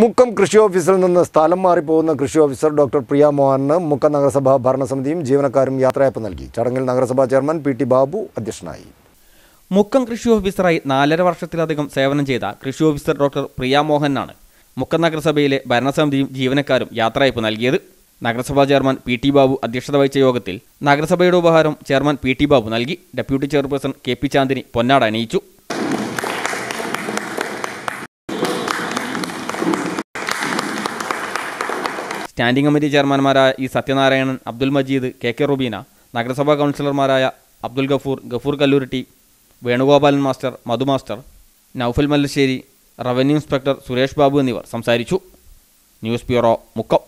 മുക്കം കൃഷി ഓഫീസിൽ നിന്ന് സ്ഥലം മാറിപ്പോകുന്ന കൃഷി ഓഫീസർ ഡോക്ടർ പ്രിയ മോഹന് മുക്കം നഗരസഭ ഭരണസമിതിയും ജീവനക്കാരും യാത്രയപ്പ് നൽകി. ചടങ്ങിൽ നഗരസഭാ ചെയർമാൻ പി ടി ബാബു അധ്യക്ഷനായി. മുക്കം കൃഷി ഓഫീസറായി നാലര വർഷത്തിലധികം സേവനം ചെയ്ത കൃഷി ഓഫീസർ ഡോക്ടർ പ്രിയ മോഹനാണ് മുക്കം നഗരസഭയിലെ ഭരണസമിതിയും ജീവനക്കാരും യാത്രയപ്പ് നൽകിയത്. നഗരസഭാ ചെയർമാൻ പി ടി ബാബു അധ്യക്ഷത വഹിച്ച യോഗത്തിൽ നഗരസഭയുടെ ഉപഹാരം ചെയർമാൻ പി ടി ബാബു നൽകി. Deputy chairperson K P Chandini പൊന്നാട അണിയിച്ചു. Standing committee ചെയർമാൻമാരായ E Sathyanarayanan Abdul Majeed K K Rubeena നഗരസഭാ കൗൺസിലർമാരായ Abdul Gafoor Gafoor Kalluritti Venugopalan master Madhu master Noufal Mallassery revenue inspector Suresh Babu എന്നിവർ സംസാരിച്ചു. News bureau Mukkam.